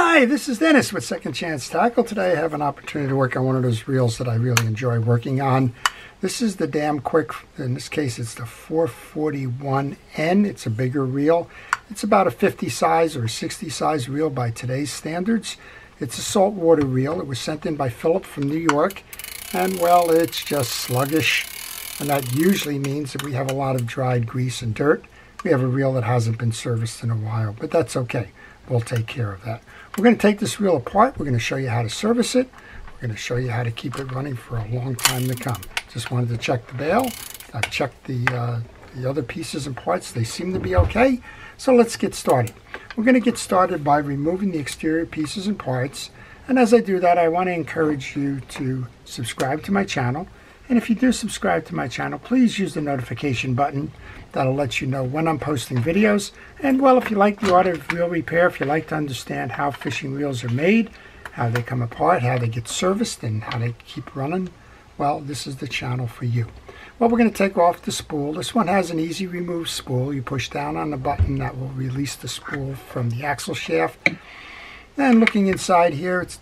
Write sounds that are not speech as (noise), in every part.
Hi, this is Dennis with Second Chance Tackle. Today I have an opportunity to work on one of those reels that I really enjoy working on. This is the DAM Quick, in this case it's the 441N. It's a bigger reel. It's about a 50 size or a 60 size reel by today's standards. It's a saltwater reel. It was sent in by Philip from New York. And well, it's just sluggish. And that usually means that we have a lot of dried grease and dirt. We have a reel that hasn't been serviced in a while, but that's okay. We'll take care of that. We're going to take this reel apart. We're going to show you how to service it. We're going to show you how to keep it running for a long time to come. Just wanted to check the bail. I've checked the, uh, the other pieces and parts. They seem to be okay. So let's get started. We're going to get started by removing the exterior pieces and parts. And as I do that, I want to encourage you to subscribe to my channel. And if you do subscribe to my channel, please use the notification button. That'll let you know when I'm posting videos. And well, if you like the art of reel repair, if you like to understand how fishing reels are made, how they come apart, how they get serviced, and how they keep running, well, this is the channel for you. Well, we're going to take off the spool. This one has an easy remove spool. You push down on the button that will release the spool from the axle shaft. And looking inside here, it's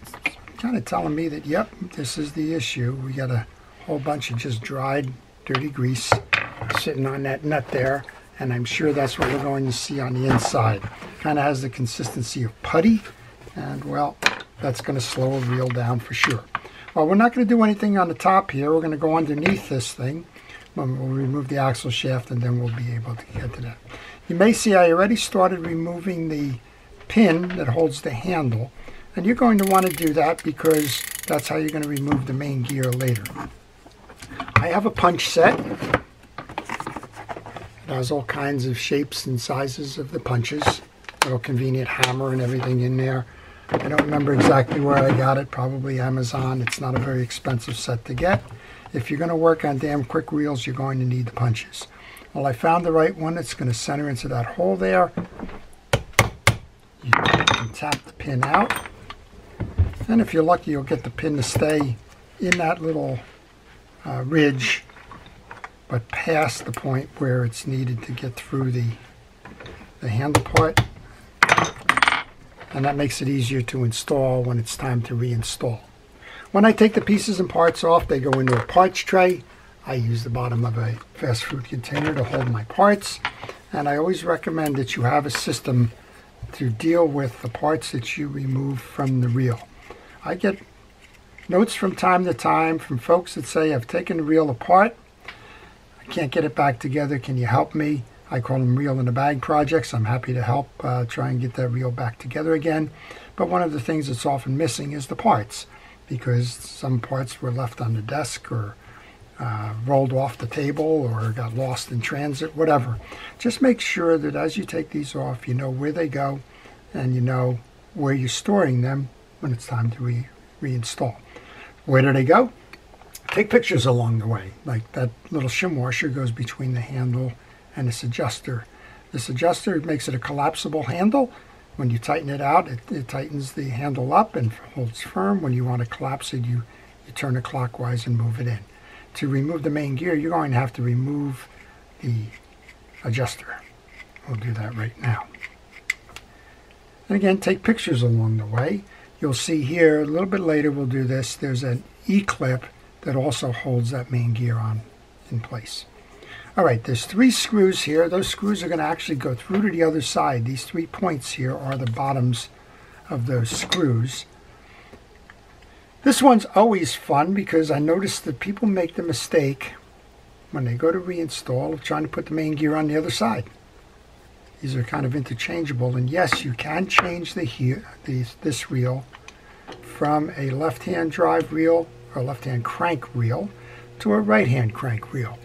kind of telling me that, yep, this is the issue. We got a whole bunch of just dried, dirty grease sitting on that nut there. And I'm sure that's what we're going to see on the inside. Kind of has the consistency of putty. And well, that's going to slow a reel down for sure. Well, we're not going to do anything on the top here. We're going to go underneath this thing. We'll remove the axle shaft and then we'll be able to get to that. You may see I already started removing the pin that holds the handle. And you're going to want to do that because that's how you're going to remove the main gear later. I have a punch set. It has all kinds of shapes and sizes of the punches. Little convenient hammer and everything in there. I don't remember exactly where I got it, probably Amazon. It's not a very expensive set to get. If you're going to work on DAM Quick reels, you're going to need the punches. Well, I found the right one that's going to center into that hole there. You can tap the pin out. And if you're lucky, you'll get the pin to stay in that little uh, ridge, but past the point where it's needed to get through the, the handle part. And that makes it easier to install when it's time to reinstall. When I take the pieces and parts off, they go into a parts tray. I use the bottom of a fast food container to hold my parts. And I always recommend that you have a system to deal with the parts that you remove from the reel. I get notes from time to time from folks that say, I've taken the reel apart. I can't get it back together. Can you help me? I call them reel in a bag projects. I'm happy to help uh, try and get that reel back together again. But one of the things that's often missing is the parts because some parts were left on the desk or uh, rolled off the table or got lost in transit, whatever. Just make sure that as you take these off, you know where they go and you know where you're storing them when it's time to re reinstall. Where do they go? Take pictures along the way. Like that little shim washer goes between the handle and this adjuster. This adjuster makes it a collapsible handle. When you tighten it out, it, it tightens the handle up and holds firm. When you want to collapse it, you, you turn it clockwise and move it in. To remove the main gear, you're going to have to remove the adjuster. We'll do that right now. And again, take pictures along the way. You'll see here, a little bit later we'll do this, there's an E-clip that also holds that main gear on in place. All right, there's three screws here. Those screws are going to actually go through to the other side. These three points here are the bottoms of those screws. This one's always fun because I notice that people make the mistake when they go to reinstall of trying to put the main gear on the other side. These are kind of interchangeable, and yes, you can change the, the this reel from a left-hand drive reel or left-hand crank reel to a right-hand crank reel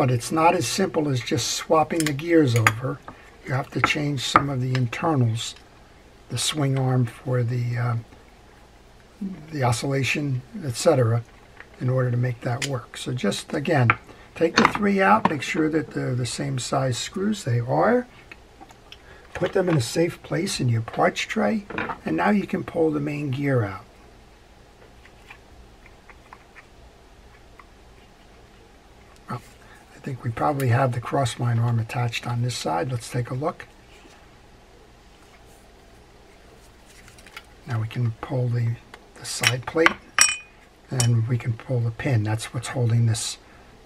but it's not as simple as just swapping the gears over. You have to change some of the internals, the swing arm for the uh, the oscillation, etc., in order to make that work. So just again, take the three out, make sure that they're the same size screws. They are. Put them in a safe place in your parts tray, and now you can pull the main gear out. I think we probably have the crossline arm attached on this side. Let's take a look. Now we can pull the, the side plate and we can pull the pin. That's what's holding this,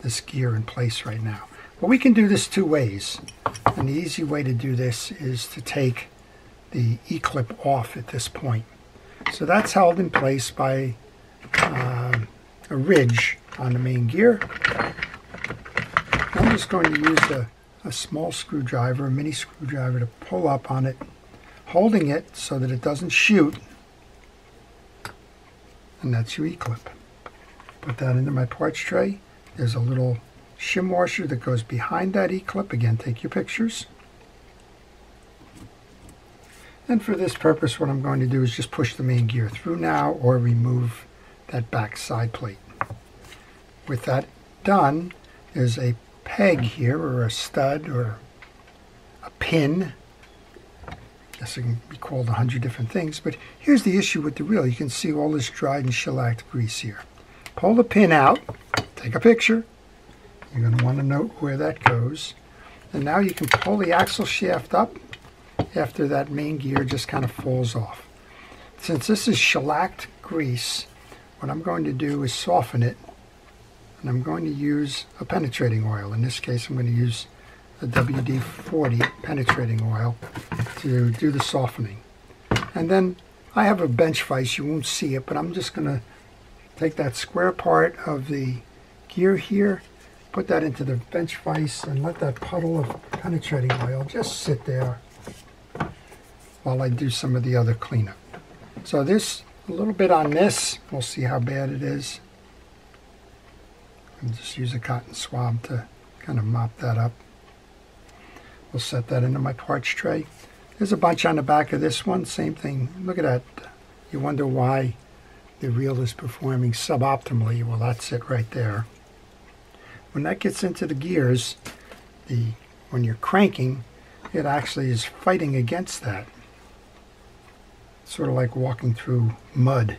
this gear in place right now. But we can do this two ways. And the easy way to do this is to take the E-clip off at this point. So that's held in place by uh, a ridge on the main gear. Just going to use a, a small screwdriver, a mini screwdriver to pull up on it, holding it so that it doesn't shoot. And that's your E-clip. Put that into my parts tray. There's a little shim washer that goes behind that E-clip. Again, take your pictures. And for this purpose, what I'm going to do is just push the main gear through now or remove that back side plate. With that done, there's a peg here or a stud or a pin. Guess it can be called a hundred different things, but here's the issue with the reel. You can see all this dried and shellacked grease here. Pull the pin out, take a picture. You're going to want to note where that goes. And now you can pull the axle shaft up after that main gear just kind of falls off. Since this is shellacked grease, what I'm going to do is soften it and I'm going to use a penetrating oil. In this case I'm going to use a WD-40 penetrating oil to do the softening. And then I have a bench vise, you won't see it, but I'm just going to take that square part of the gear here, put that into the bench vise and let that puddle of penetrating oil just sit there while I do some of the other cleanup. So this, a little bit on this, we'll see how bad it is. And just use a cotton swab to kind of mop that up. We'll set that into my parts tray. There's a bunch on the back of this one, same thing. Look at that. You wonder why the reel is performing suboptimally. Well, that's it right there. When that gets into the gears, the when you're cranking, it actually is fighting against that sort of like walking through mud.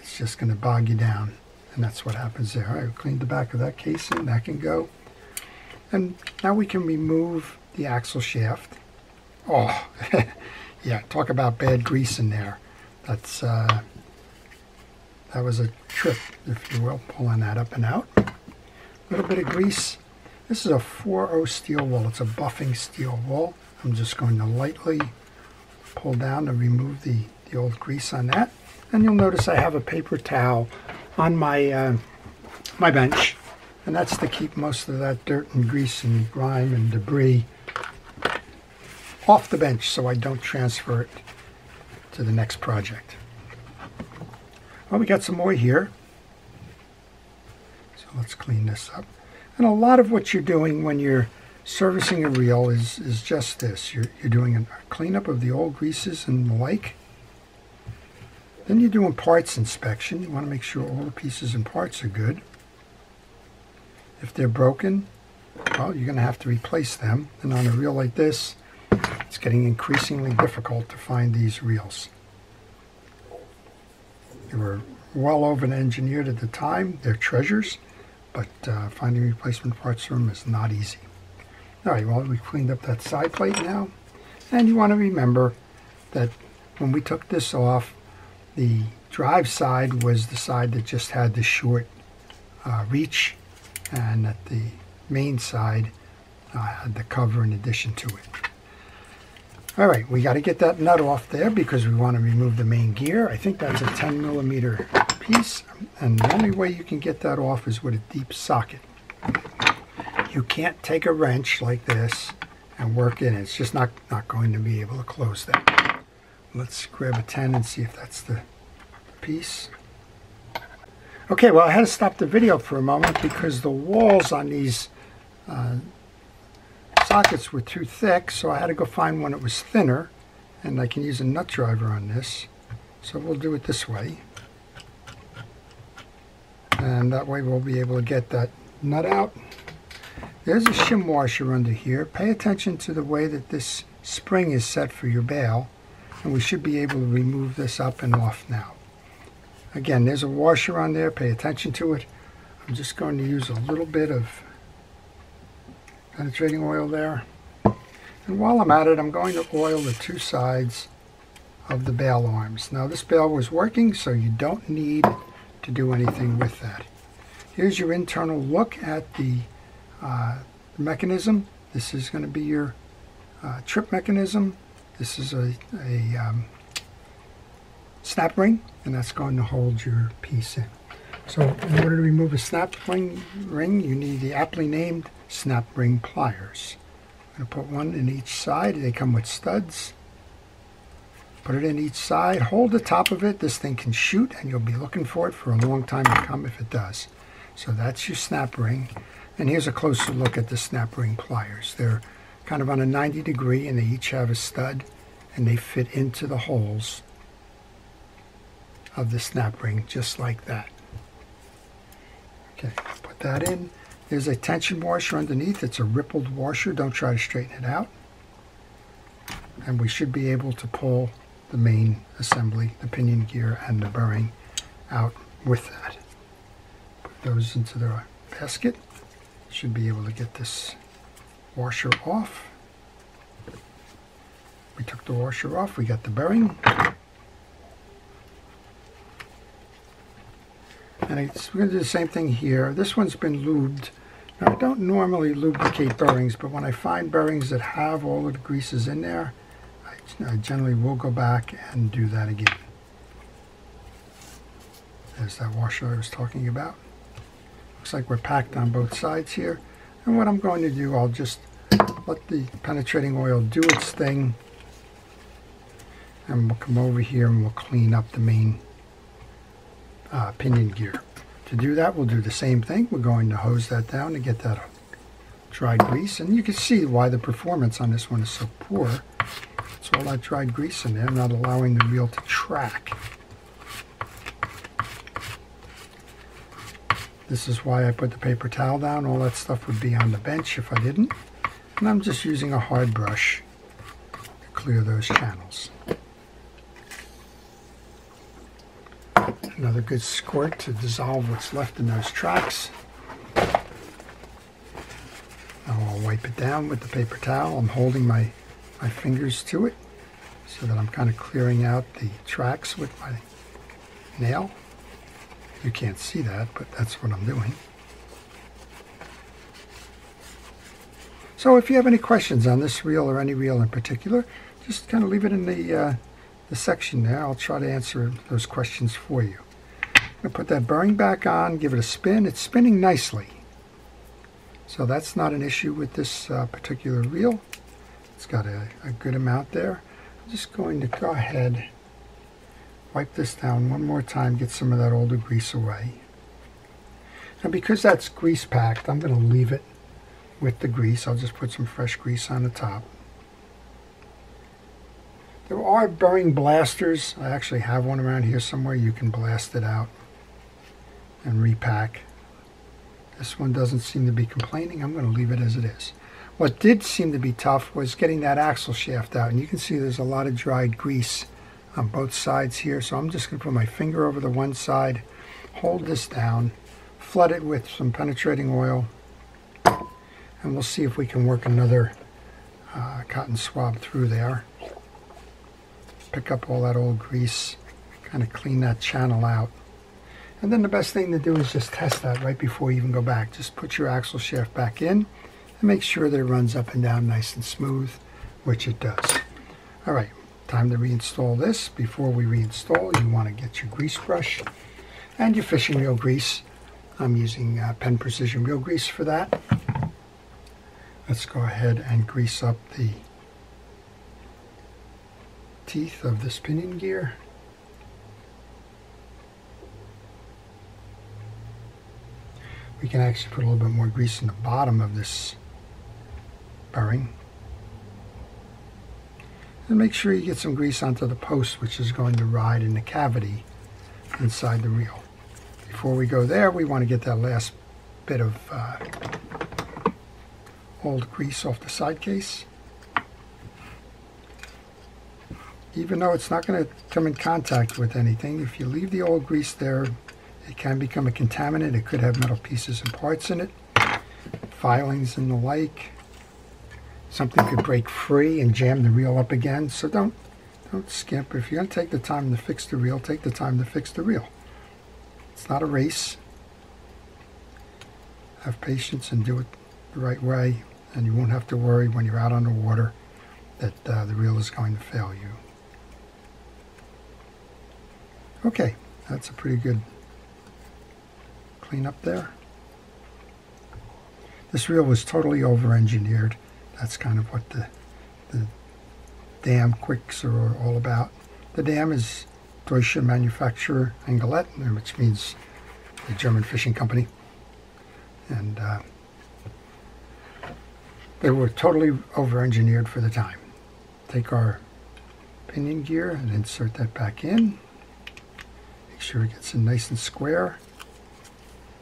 It's just going to bog you down. And that's what happens there. Right, cleaned the back of that casing. That can go. And now we can remove the axle shaft. Oh, (laughs) yeah, talk about bad grease in there. That's, uh, that was a trip, if you will, pulling that up and out. A little bit of grease. This is a 4-0 steel wool. It's a buffing steel wool. I'm just going to lightly pull down to remove the, the old grease on that. And you'll notice I have a paper towel on my, uh, my bench. And that's to keep most of that dirt and grease and grime and debris off the bench so I don't transfer it to the next project. Well, we got some more here. So let's clean this up. And a lot of what you're doing when you're servicing a reel is, is just this. You're, you're doing a cleanup of the old greases and the like. Then you're doing parts inspection. You want to make sure all the pieces and parts are good. If they're broken, well, you're going to have to replace them. And on a reel like this, it's getting increasingly difficult to find these reels. They were well over engineered at the time. They're treasures, but uh, finding replacement parts for them is not easy. All right, well, we cleaned up that side plate now. And you want to remember that when we took this off, the drive side was the side that just had the short uh, reach, and that the main side uh, had the cover in addition to it. All right, we got to get that nut off there because we want to remove the main gear. I think that's a 10 millimeter piece, and the only way you can get that off is with a deep socket you can't take a wrench like this and work in it. It's just not, not going to be able to close that. Let's grab a 10 and see if that's the piece. Okay, well I had to stop the video for a moment because the walls on these uh, sockets were too thick, so I had to go find one that was thinner, and I can use a nut driver on this. So we'll do it this way. And that way we'll be able to get that nut out. There's a shim washer under here. Pay attention to the way that this spring is set for your bail and we should be able to remove this up and off now. Again, there's a washer on there. Pay attention to it. I'm just going to use a little bit of penetrating oil there. And while I'm at it, I'm going to oil the two sides of the bail arms. Now this bail was working, so you don't need to do anything with that. Here's your internal look at the uh, mechanism. This is going to be your uh, trip mechanism. This is a, a um, snap ring, and that's going to hold your piece in. So in order to remove a snap ring, ring you need the aptly named snap ring pliers. I'm going to put one in each side. They come with studs. Put it in each side. Hold the top of it. This thing can shoot, and you'll be looking for it for a long time to come if it does. So that's your snap ring. And here's a closer look at the snap ring pliers. They're kind of on a 90 degree, and they each have a stud, and they fit into the holes of the snap ring just like that. Okay, put that in. There's a tension washer underneath. It's a rippled washer. Don't try to straighten it out. And we should be able to pull the main assembly, the pinion gear and the bearing out with that. Put those into the basket. Should be able to get this washer off. We took the washer off, we got the bearing. And it's, we're going to do the same thing here. This one's been lubed. Now, I don't normally lubricate bearings, but when I find bearings that have all the greases in there, I generally will go back and do that again. There's that washer I was talking about. Looks like we're packed on both sides here. And what I'm going to do, I'll just let the penetrating oil do its thing. And we'll come over here and we'll clean up the main uh, pinion gear. To do that, we'll do the same thing. We're going to hose that down to get that dried grease. And you can see why the performance on this one is so poor. It's all that dried grease in there, not allowing the wheel to track. This is why I put the paper towel down. All that stuff would be on the bench if I didn't. And I'm just using a hard brush to clear those channels. Another good squirt to dissolve what's left in those tracks. Now I'll wipe it down with the paper towel. I'm holding my my fingers to it so that I'm kind of clearing out the tracks with my nail. You can't see that, but that's what I'm doing. So if you have any questions on this reel or any reel in particular, just kind of leave it in the, uh, the section there. I'll try to answer those questions for you. I'm going to put that bearing back on, give it a spin. It's spinning nicely. So that's not an issue with this uh, particular reel. It's got a, a good amount there. I'm just going to go ahead, wipe this down one more time, get some of that older grease away. And because that's grease packed, I'm going to leave it with the grease. I'll just put some fresh grease on the top. There are bearing blasters. I actually have one around here somewhere. You can blast it out and repack. This one doesn't seem to be complaining. I'm going to leave it as it is. What did seem to be tough was getting that axle shaft out. And you can see there's a lot of dried grease on both sides here. So I'm just going to put my finger over the one side, hold this down, flood it with some penetrating oil, and we'll see if we can work another uh, cotton swab through there. Pick up all that old grease, kind of clean that channel out. And then the best thing to do is just test that right before you even go back. Just put your axle shaft back in and make sure that it runs up and down nice and smooth, which it does. All right, time to reinstall this. Before we reinstall, you want to get your grease brush and your fishing reel grease. I'm using uh, Penn Precision Reel Grease for that. Let's go ahead and grease up the teeth of the spinning gear. We can actually put a little bit more grease in the bottom of this bearing. And make sure you get some grease onto the post which is going to ride in the cavity inside the reel. Before we go there, we want to get that last bit of uh, old grease off the side case. Even though it's not going to come in contact with anything, if you leave the old grease there, it can become a contaminant. It could have metal pieces and parts in it, filings and the like something could break free and jam the reel up again. So don't, Don't skimp. If you're going to take the time to fix the reel, take the time to fix the reel. It's not a race. Have patience and do it the right way, and you won't have to worry when you're out on the water that uh, the reel is going to fail you. Okay, that's a pretty good cleanup there. This reel was totally over-engineered. That's kind of what the, the DAM Quicks are all about. The DAM is Deutsche Manufaktur Engelett, which means the German fishing company. And uh, they were totally over-engineered for the time. Take our pinion gear and insert that back in. Make sure it gets in nice and square.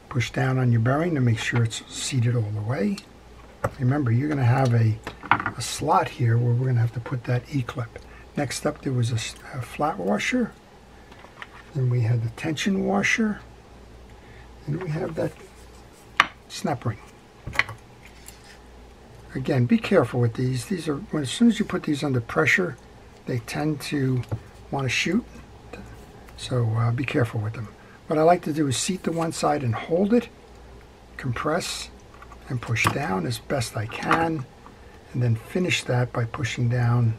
Push down on your bearing to make sure it's seated all the way. Remember, you're going to have a, a slot here where we're going to have to put that E-clip. Next up, there was a, a flat washer. Then we had the tension washer. And we have that snap ring. Again, be careful with these. These are, when, as soon as you put these under pressure, they tend to want to shoot. So uh, be careful with them. What I like to do is seat to one side and hold it, compress, and push down as best I can, and then finish that by pushing down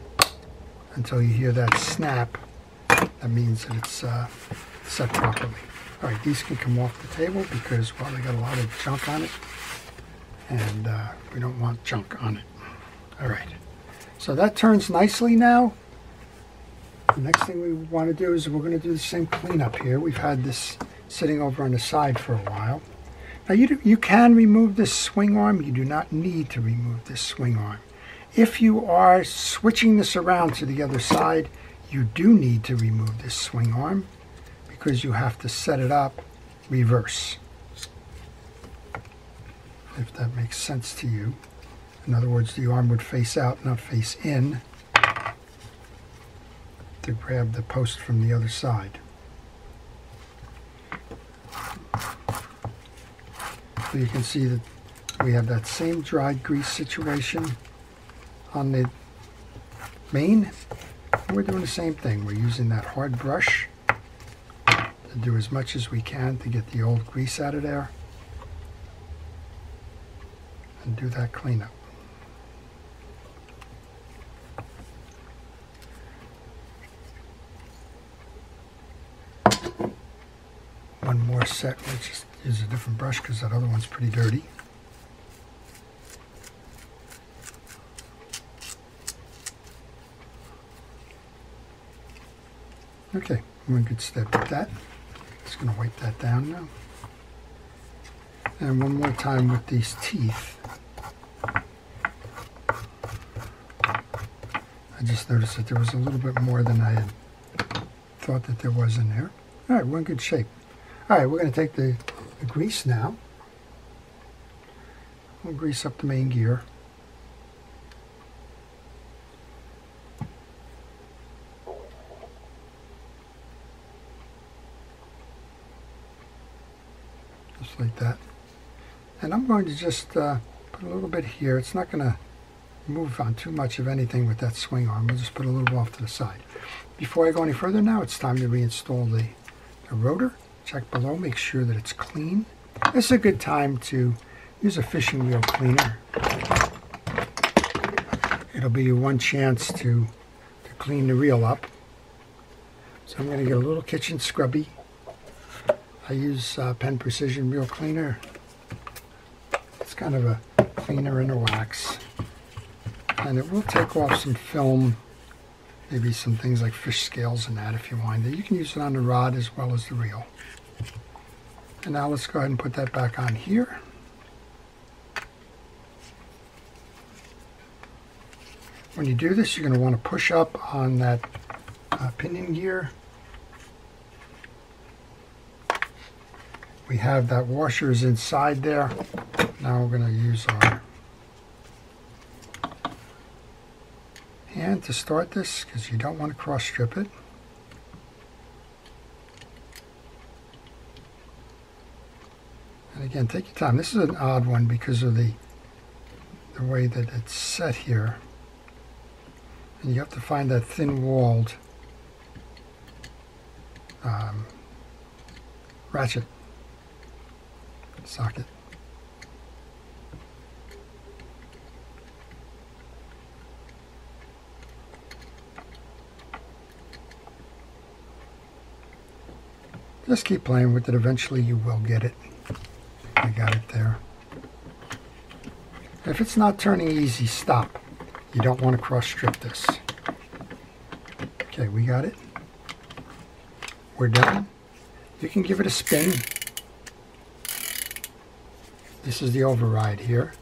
until you hear that snap. That means that it's uh, set properly. All right, these can come off the table because, well, they got a lot of junk on it, and uh, we don't want junk on it. All right, so that turns nicely now. The next thing we want to do is we're going to do the same cleanup here. We've had this sitting over on the side for a while. Now you, do, you can remove this swing arm. You do not need to remove this swing arm. If you are switching this around to the other side, you do need to remove this swing arm because you have to set it up reverse. If that makes sense to you. In other words, the arm would face out, not face in to grab the post from the other side. So you can see that we have that same dried grease situation on the main. We're doing the same thing. We're using that hard brush to do as much as we can to get the old grease out of there and do that cleanup. One set. Just use a different brush because that other one's pretty dirty. Okay, in good step with that. Just going to wipe that down now. And one more time with these teeth. I just noticed that there was a little bit more than I had thought that there was in there. All right, in good shape. All right, we're going to take the, the grease now. We'll grease up the main gear. Just like that. And I'm going to just uh, put a little bit here. It's not going to move on too much of anything with that swing arm. We'll just put a little off to the side. Before I go any further now, it's time to reinstall the, the rotor. Check below, make sure that it's clean. This is a good time to use a fishing reel cleaner. It'll be your one chance to, to clean the reel up. So I'm going to get a little kitchen scrubby. I use uh, Penn Precision Reel Cleaner. It's kind of a cleaner in a wax. And it will take off some film, maybe some things like fish scales and that if you want. You can use it on the rod as well as the reel. And now let's go ahead and put that back on here. When you do this, you're going to want to push up on that uh, pinion gear. We have that washer is inside there. Now we're going to use our hand to start this because you don't want to cross strip it. Again, take your time. This is an odd one because of the, the way that it's set here. And you have to find that thin-walled um, ratchet socket. Just keep playing with it. Eventually you will get it. I got it there. If it's not turning easy, stop. You don't want to cross strip this. Okay, we got it. We're done. You can give it a spin. This is the override here.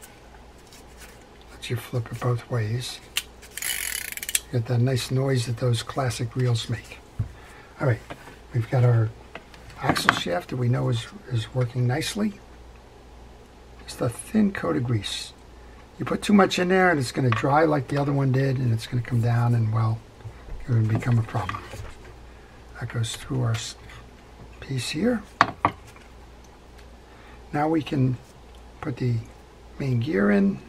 Let you flip it both ways. Get that nice noise that those classic reels make. All right, we've got our axle shaft that we know is, is working nicely. A thin coat of grease. You put too much in there and it's going to dry like the other one did and it's going to come down and well, it would become a problem. That goes through our piece here. Now we can put the main gear in.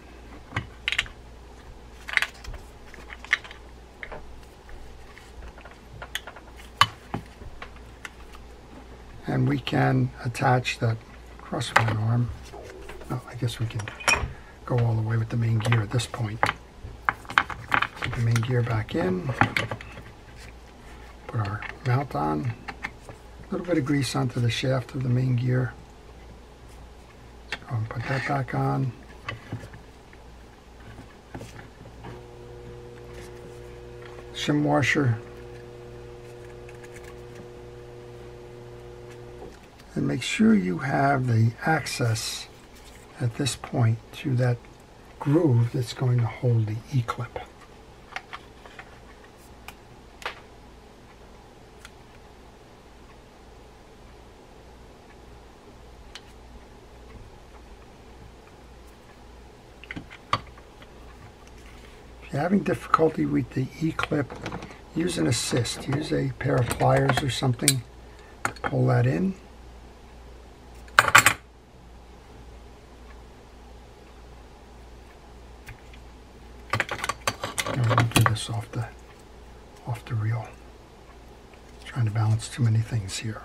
And we can attach that crosswind arm. Oh, I guess we can go all the way with the main gear at this point. Put the main gear back in. Put our mount on. A little bit of grease onto the shaft of the main gear. Go and put that back on. Shim washer. And make sure you have the access at this point to that groove that's going to hold the E-clip. If you're having difficulty with the E-clip, use an assist. Use a pair of pliers or something to pull that in. we'll do this off the off the reel. Balance too many things here.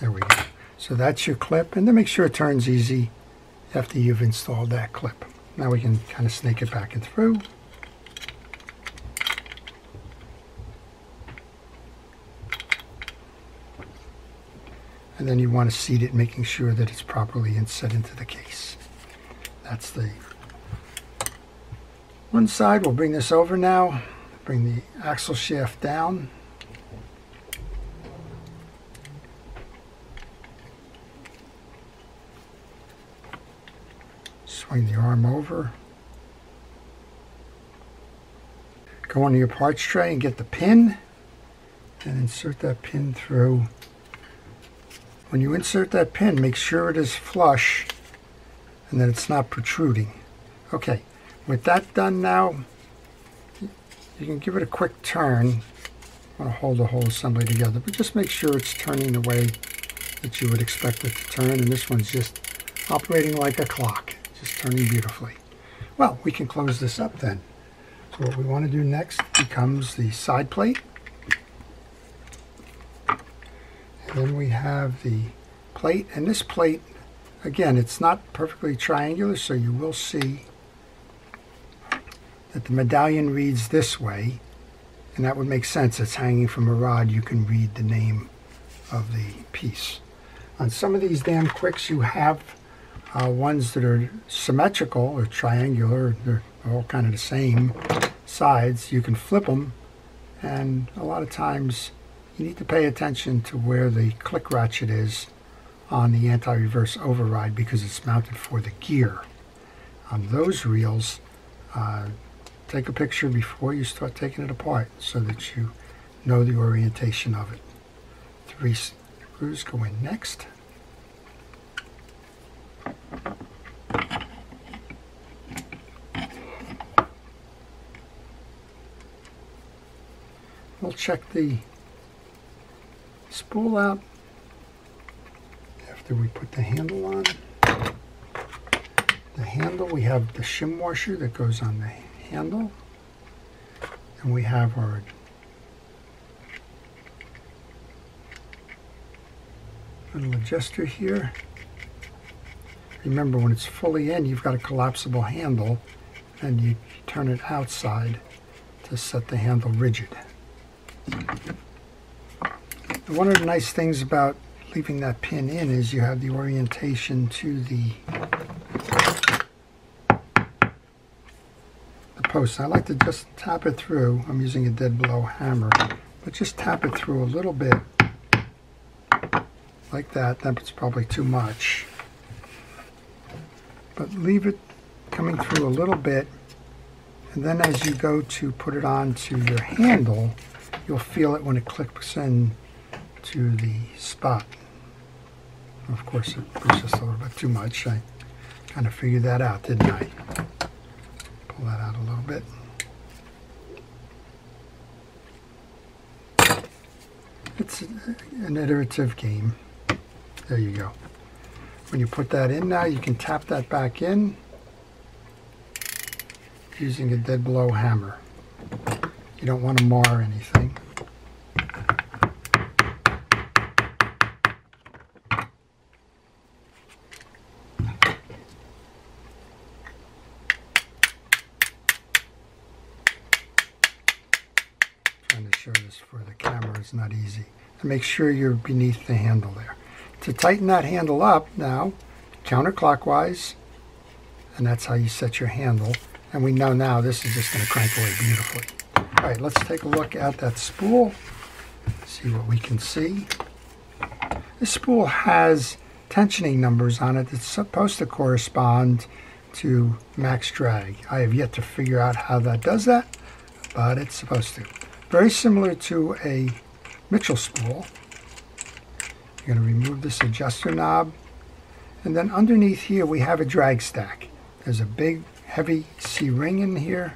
There we go. So that's your clip. And to make sure it turns easy after you've installed that clip. Now we can kind of snake it back and through. And then you want to seat it, making sure that it's properly inset into the case. That's the one side. We'll bring this over now. Bring the axle shaft down. Swing the arm over. Go onto your parts tray and get the pin and insert that pin through. When you insert that pin, make sure it is flush and that it's not protruding. Okay, with that done now, you can give it a quick turn. I want to hold the whole assembly together, but just make sure it's turning the way that you would expect it to turn. And this one's just operating like a clock just turning beautifully. Well, we can close this up then. So what we want to do next becomes the side plate. And then we have the plate, and this plate, again, it's not perfectly triangular, so you will see that the medallion reads this way, and that would make sense. It's hanging from a rod. You can read the name of the piece. On some of these DAM Quicks, you have uh, ones that are symmetrical or triangular, they're all kind of the same sides. You can flip them, and a lot of times you need to pay attention to where the click ratchet is on the anti-reverse override because it's mounted for the gear. On those reels, uh, take a picture before you start taking it apart so that you know the orientation of it. Three screws go in next. We'll check the spool out after we put the handle on. The handle, we have the shim washer that goes on the handle. And we have our little adjuster here. Remember, when it's fully in, you've got a collapsible handle, and you turn it outside to set the handle rigid. One of the nice things about leaving that pin in is you have the orientation to the, post. I like to just tap it through. I'm using a dead blow hammer, but just tap it through a little bit like that. That's probably too much. But leave it coming through a little bit and then as you go to put it onto your handle, you'll feel it when it clicks in to the spot. Of course, it was just a little bit too much. I kind of figured that out, didn't I? Pull that out a little bit. It's an iterative game. There you go. When you put that in now, you can tap that back in using a dead blow hammer. You don't want to mar anything. Trying to show this for the camera is not easy. And make sure you're beneath the handle there. To tighten that handle up now, counterclockwise, and that's how you set your handle. And we know now this is just going to crank away beautifully. All right, let's take a look at that spool, see what we can see. This spool has tensioning numbers on it that's supposed to correspond to max drag. I have yet to figure out how that does that, but it's supposed to. Very similar to a Mitchell spool. You're going to remove this adjuster knob. And then underneath here we have a drag stack. There's a big heavy C-ring in here.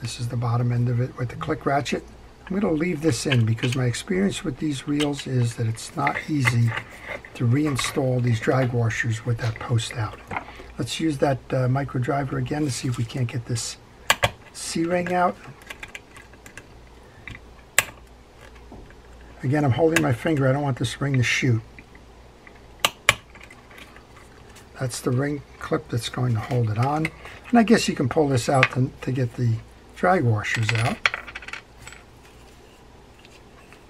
This is the bottom end of it with the click ratchet. I'm going to leave this in because my experience with these reels is that it's not easy to reinstall these drag washers with that post out. Let's use that uh, micro driver again to see if we can't get this C-ring out. Again, I'm holding my finger. I don't want this ring to shoot. That's the ring clip that's going to hold it on. And I guess you can pull this out to, to get the drag washers out.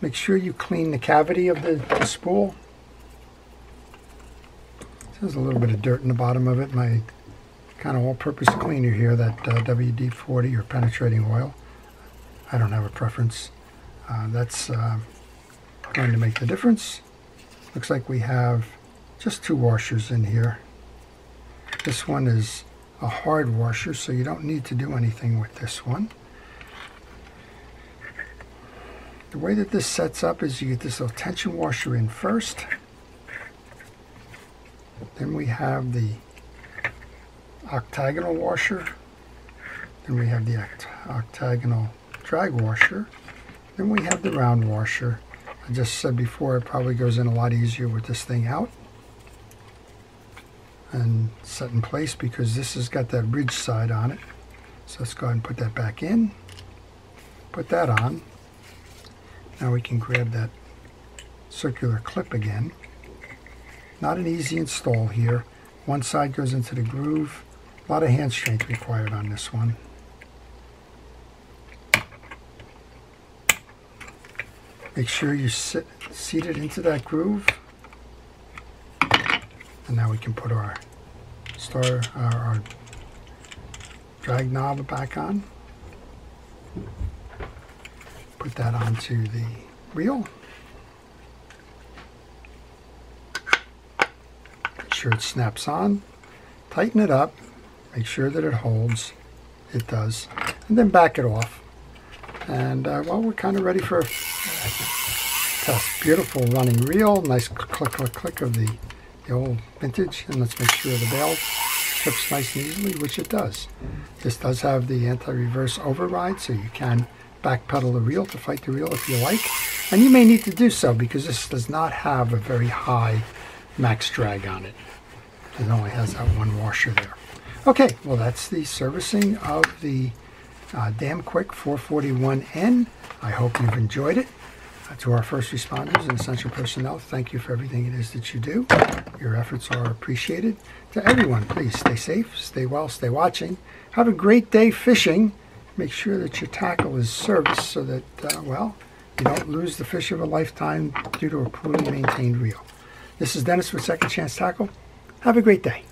Make sure you clean the cavity of the, the spool. There's a little bit of dirt in the bottom of it. My kind of all-purpose cleaner here, that uh, WD-40 or penetrating oil. I don't have a preference. Uh, that's uh, going to make the difference. Looks like we have just two washers in here. This one is a hard washer, so you don't need to do anything with this one. The way that this sets up is you get this little tension washer in first. Then we have the octagonal washer. Then we have the oct octagonal drag washer. Then we have the round washer. I just said before it probably goes in a lot easier with this thing out and set in place because this has got that ridge side on it. So let's go ahead and put that back in. Put that on. Now we can grab that circular clip again. Not an easy install here. One side goes into the groove. A lot of hand strength required on this one. Make sure you sit, seat it into that groove. And now we can put our star, our, our drag knob back on. Put that onto the reel. Make sure it snaps on. Tighten it up. Make sure that it holds. It does. And then back it off. And uh, well, we're kind of ready for test. Beautiful running reel. Nice click, click, click of the the old vintage and let's make sure the bail trips nice and easily, which it does. This does have the anti-reverse override, so you can backpedal the reel to fight the reel if you like. And you may need to do so because this does not have a very high max drag on it. It only has that one washer there. Okay, well that's the servicing of the uh, DAM Quick 441N. I hope you've enjoyed it. To our first responders and essential personnel, thank you for everything it is that you do. Your efforts are appreciated. To everyone, please stay safe, stay well, stay watching. Have a great day fishing. Make sure that your tackle is serviced so that, uh, well, you don't lose the fish of a lifetime due to a poorly maintained reel. This is Dennis with Second Chance Tackle. Have a great day.